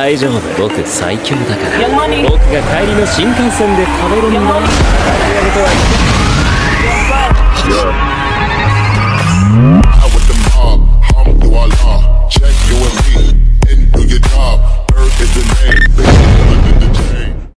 大丈夫。僕最強だから。僕が帰りの新幹線で食べるんだ